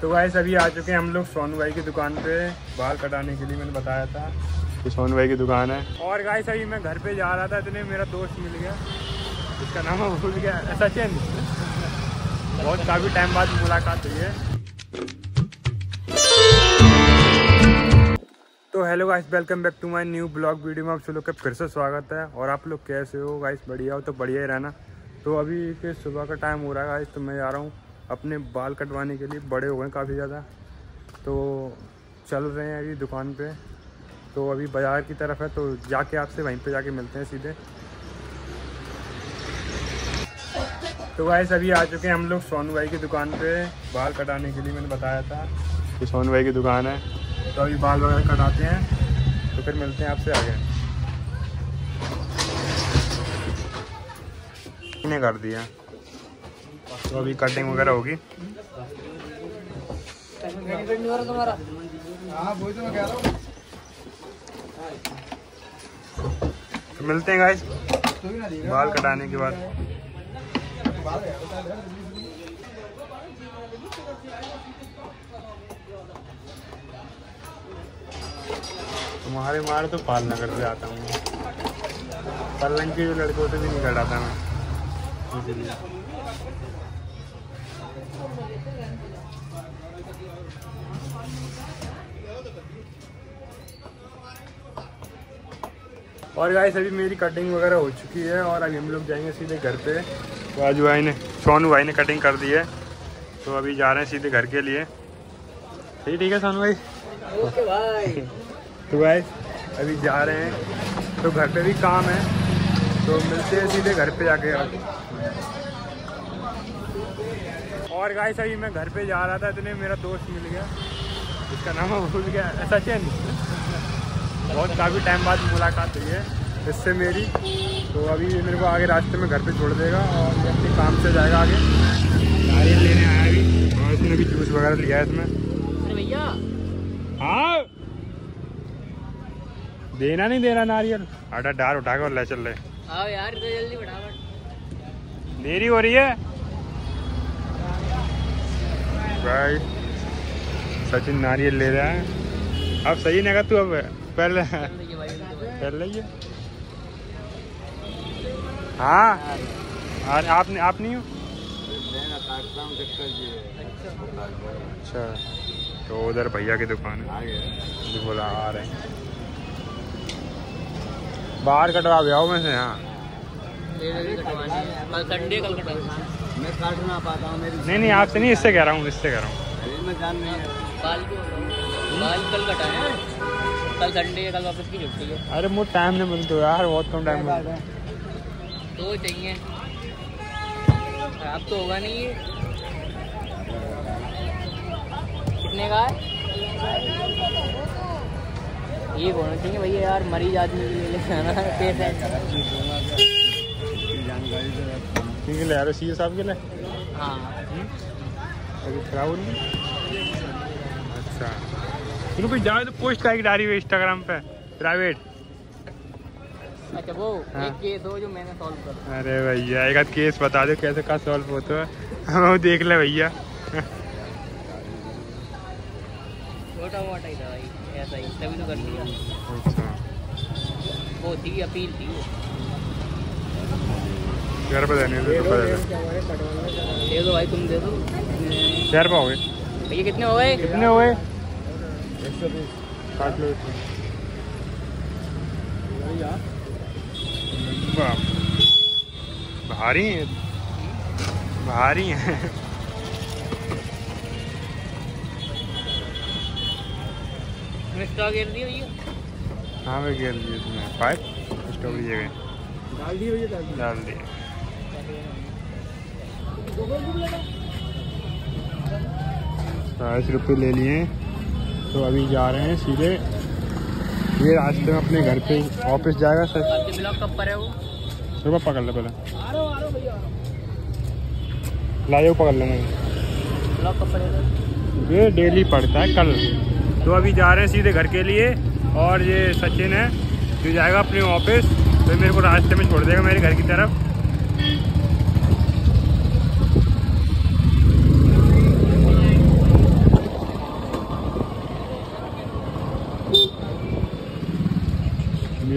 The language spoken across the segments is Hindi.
तो गाइस अभी आ चुके हैं हम लोग सोनू भाई की दुकान पे बाल कटाने के लिए मैंने बताया था। कि सोनू भाई की दुकान है। और गाइस अभी मैं घर पे जा रहा था इतने मेरा दोस्त मिल गया। इसका नाम मैं भूल गया सचिन। बहुत काफ़ी टाइम बाद मुलाकात हुई है। तो hello guys welcome back to my new blog video में आप सब लोग का फिर से स्वागत है। और आप लोग कैसे हो? गाइस बढ़िया हो तो बढ़िया ही रहना। तो अभी के सुबह का टाइम हो रहा है गाइस तो मैं जा रहा हूँ। अपने बाल कटवाने के लिए बड़े हो गए काफ़ी ज़्यादा। तो चल रहे हैं अभी दुकान पे। तो अभी बाज़ार की तरफ़ है तो जाके आपसे वहीं पे जाके मिलते हैं सीधे। तो गाइस अभी आ चुके हैं हम लोग सोनू भाई की दुकान पे। बाल कटाने के लिए मैंने बताया था कि सोनू भाई की दुकान है। तो अभी बाल वगैरह कटाते हैं। तो फिर मिलते हैं आपसे आगे। कर दिया? तो अभी कटिंग वगैरह होगी। तो मिलते हैं गाइस बाल कटाने के बाद। तुम्हारे मारे तो पाल नगर से आता हूँ। पलंग के लड़कों से भी नहीं कटाता मैं इसीलिए और गाइस अभी मेरी कटिंग वगैरह हो चुकी है और अभी हम लोग जाएँगे सीधे घर पे। तो आज भाई ने सोनू भाई ने कटिंग कर दी है। तो अभी जा रहे हैं सीधे घर के लिए। सही ठीक है सोनू भाई? ओके भाई तो गाइस अभी जा रहे हैं। तो घर पे भी काम है। तो मिलते हैं सीधे घर पे जाके। और गाइस अभी मैं घर पे जा रहा था इतने मेरा दोस्त मिल गया। इसका नाम भूल गया सचिन। बहुत काफ़ी टाइम बाद मुलाकात हुई है इससे मेरी। तो अभी ये मेरे को आगे रास्ते में घर पे छोड़ देगा और ये अपने काम से जाएगा आगे। नारियल लेने आया अभी और इसने भी जूस वगैरह लिया है इसमें। भैया। हाँ? देना नहीं देना नारियल। आटा डार उठा कर ले चल रहे आओ यार जल्दी देरी हो रही है? भाई। सचिन नारियल ले रहा है। अब सही नहीं तू अब पहले। कर लीजिए हाँ। और आपने आप नहीं हो? अच्छा। तो उधर भैया की दुकान है। बोला आ रहे हैं। बाहर कटवा भी आओ मैं से हाँ। ये है। संडे कल कटवानी मैं काट ना पाता हूँ मेरी नहीं नहीं आपसे नहीं इससे कह रहा हूँ इससे कह रहा हूँ। शरीर में जान नहीं बाल क्यों बाल कल हैं। कल संडे है कल वापस की छुट्टी है। अरे मुझे टाइम नहीं मिलता यार बहुत कम टाइम मिलता तो चाहिए। अब तो होगा नहीं ये। कितने का है? ये होना चाहिए भैया यार मरीज़ आदमी के लिए लेके आना पेशेंट जानकारी से ठीक है ले यार सी साहब के लिए? हाँ। अभी खराब हो अच्छा। चलो कोई जाओ तो पोस्ट का डाली हुई इंस्टाग्राम पे। प्राइवेट अच्छा वो हाँ। एक केस हो जो मैंने सॉल्व कर। अरे भैया एक आध केस बता दो कैसे का सॉल्व होता है? हम वो देख ले भैया। छोटा मोटा ही था भाई ऐसा ही तभी तो कर दिया अच्छा। वो थी अपील थी वो। घर पे देने दो तो दे दो भाई तुम दे दो। चार भैया कितने हो गए? कितने हुए काट लो भारी है। भारी है। स्टॉक गिर दी भैया? हाँ मैं गिर दिए इसमें पाइप स्टोव लिए गए डाल दिए भैया डाल दिए। बाईस रुपये ले लिए तो अभी जा रहे हैं सीधे। ये रास्ते में अपने घर पे ऑफ़िस जाएगा सर। कब पर वो पकड़ ले पहले। लाइव पकड़ लेंगे। ये डेली पड़ता है कल। तो अभी जा रहे हैं सीधे घर के लिए। और ये सचिन है, जो जाएगा अपने ऑफ़िस तो मेरे को रास्ते में छोड़ देगा मेरे घर की तरफ़।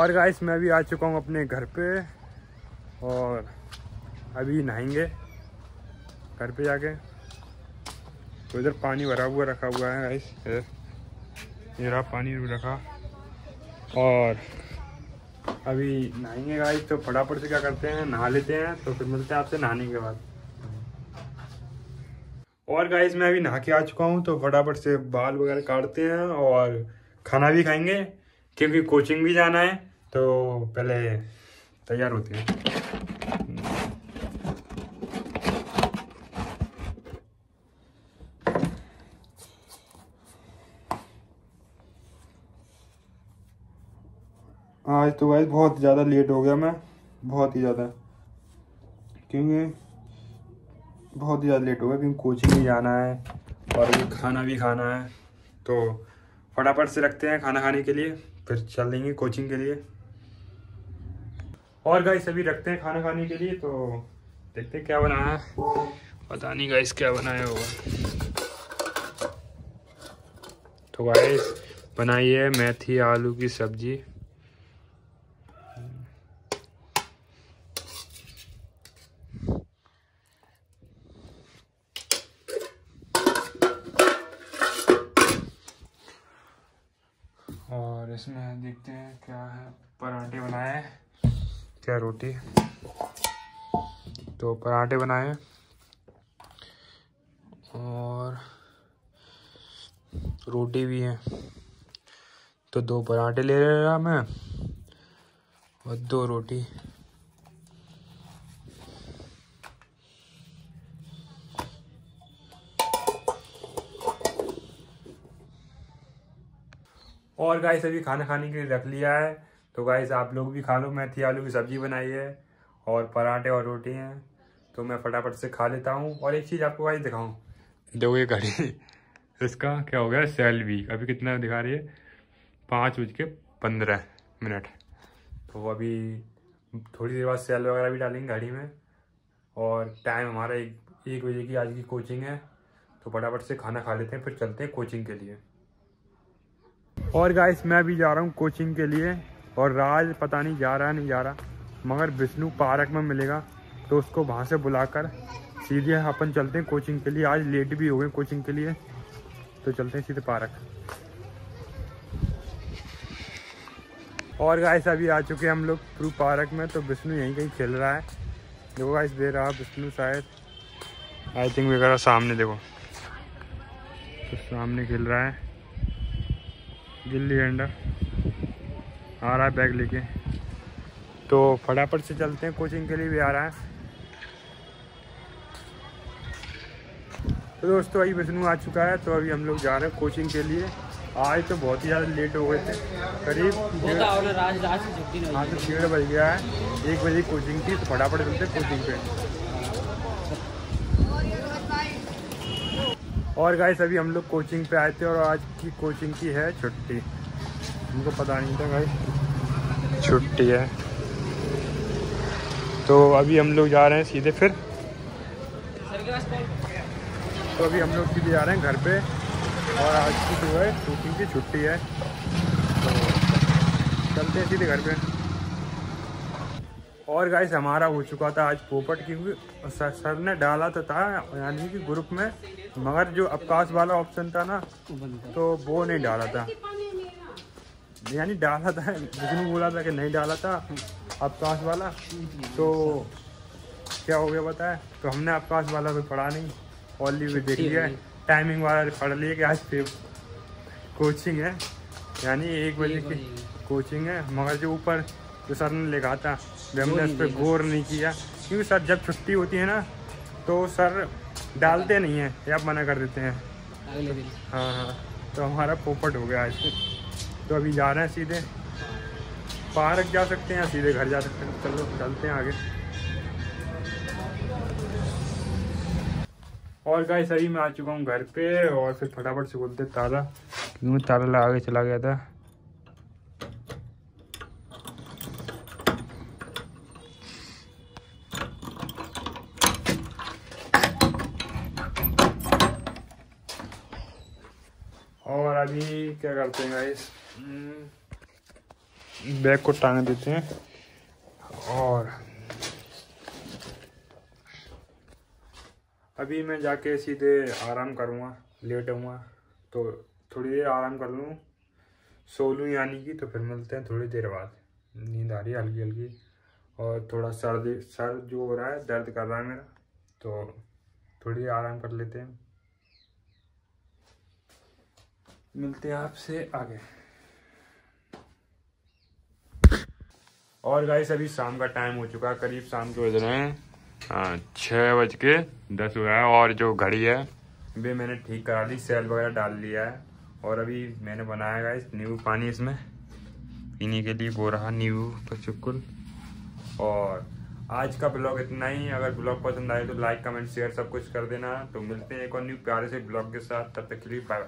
और गाइस मैं भी आ चुका हूँ अपने घर पे और अभी नहाएँगे घर पे जाके। तो इधर पानी भरा हुआ, रखा हुआ है गाइस ये रहा पानी रखा। और अभी नहाएँगे गाइस तो फटाफट से क्या करते हैं, नहा लेते हैं तो फिर मिलते हैं आपसे नहाने के बाद। और गाइस मैं अभी नहा के आ चुका हूँ तो फटाफट से बाल वगैरह काटते हैं और खाना भी खाएँगे, क्योंकि कोचिंग भी जाना है। तो पहले तैयार होते हैं। आज तो भाई बहुत ज़्यादा लेट हो गया मैं, बहुत ही ज़्यादा। क्योंकि बहुत ही ज़्यादा लेट हो गया, क्योंकि कोचिंग भी जाना है और अभी खाना भी खाना है। तो फटाफट से रखते हैं खाना खाने के लिए, फिर चल देंगे कोचिंग के लिए। और गाइस अभी रखते हैं खाना खाने के लिए तो देखते हैं क्या बनाया है। पता नहीं गाइस क्या बनाया होगा तो गाइस बनाई है मेथी आलू की सब्ज़ी। क्या तो पराठे बनाए और रोटी भी है। तो दो पराठे ले रहा मैं और दो रोटी। और गाइस अभी खाना खाने के लिए रख लिया है। तो गाइस आप लोग भी खा लो। मेथी आलू की सब्ज़ी बनाई है और पराठे और रोटी हैं। तो मैं फटाफट से खा लेता हूँ। और एक चीज़ आपको गाइस दिखाऊँ। देखो ये घड़ी इसका क्या हो गया? सेल भी अभी कितना दिखा रही है? पाँच बज के पंद्रह मिनट। तो अभी थोड़ी देर बाद सेल वगैरह भी डालेंगे गाड़ी में। और टाइम हमारा एक एक बजे की आज की कोचिंग है। तो फटाफट से खाना खा लेते हैं फिर चलते हैं कोचिंग के लिए। और गाइस मैं भी जा रहा हूँ कोचिंग के लिए। और राज पता नहीं जा रहा नहीं जा रहा। मगर विष्णु पार्क में मिलेगा तो उसको वहाँ से बुलाकर सीधे अपन चलते हैं कोचिंग के लिए। आज लेट भी हो गए कोचिंग के लिए तो चलते हैं सीधे पार्क। और गाइस अभी आ चुके हैं हम लोग प्रू पार्क में तो विष्णु यहीं कहीं खेल रहा है। देखो गाइस दे रहा विष्णु शायद। आई थिंक वगैरह सामने देखो। तो सामने खेल रहा है। गिल्ली डंडा आ रहा है बैग लेके। तो फटाफट से चलते हैं कोचिंग के लिए भी आ रहा है। तो दोस्तों अभी विष्णु आ चुका है तो अभी हम लोग जा रहे हैं कोचिंग के लिए। आज तो बहुत ही ज़्यादा लेट हो गए थे। करीब हाँ तो डेढ़ बज गया है। एक बजे कोचिंग थी तो फटाफट चलते कोचिंग पे। और गाइस अभी हम लोग कोचिंग पे आए थे और आज की कोचिंग की है छुट्टी। हमको पता नहीं था गाइस छुट्टी है। तो अभी हम लोग जा रहे हैं सीधे फिर। तो अभी हम लोग सीधे जा रहे हैं घर पे। और आज की जो है कोचिंग की छुट्टी है। तो चलते हैं सीधे घर पे। और गाइस हमारा हो चुका था आज पोपट क्योंकि सर, सर ने डाला तो था यानी कि ग्रुप में। मगर जो अवकाश वाला ऑप्शन था ना तो वो नहीं डाला था। यानी डाला था विष्णु बोला था कि नहीं डाला था अवकाश वाला। तो क्या हो गया है तो हमने अवकाश वाला कोई पढ़ा नहीं ऑनली भी देख लिया। टाइमिंग वाला पढ़ लिया कि आज फिर कोचिंग है। यानी एक बजे की कोचिंग है मगर जो ऊपर जो सर ने लिखा था हमने उस पर गौर नहीं किया क्योंकि सर जब छुट्टी होती है ना तो सर डालते नहीं हैं या मना कर देते हैं। हाँ हाँ। तो हमारा पोपट हो गया आज। तो अभी जा रहे हैं सीधे। पार्क जा सकते हैं सीधे घर जा सकते हैं। चलो, चलते हैं आगे। और गाइस अभी मैं आ चुका हूँ घर पे और फिर फटाफट से बोलते ताला। क्योंकि ताला लगा के चला गया था। और अभी क्या करते हैं गाइस बैग को टांग देते हैं। और अभी मैं जाके सीधे आराम करूँगा, लेट लेटूँगा तो थोड़ी देर आराम कर लूँ। सो लूँ यानी कि तो फिर मिलते हैं थोड़ी देर बाद। नींद आ रही है हल्की हल्की। और थोड़ा सर्दी, सर जो हो रहा है, दर्द कर रहा है मेरा तो थोड़ी देर आराम कर लेते हैं। मिलते हैं आपसे आगे। और गाइस अभी शाम का टाइम हो चुका है करीब शाम के बज रहे हैं। हाँ छः बज के दस हुआ है, और जो घड़ी है वे मैंने ठीक करा दी सेल वगैरह डाल लिया है। और अभी मैंने बनाया गाइस नींबू पानी इसमें। पीने के लिए वो रहा, नींबू का चुकुल और आज का ब्लॉग इतना ही। अगर ब्लॉग पसंद आए तो लाइक कमेंट शेयर सब कुछ कर देना। तो मिलते हैं एक और न्यू प्यारे से ब्लॉग के साथ। तब तक के लिए बाय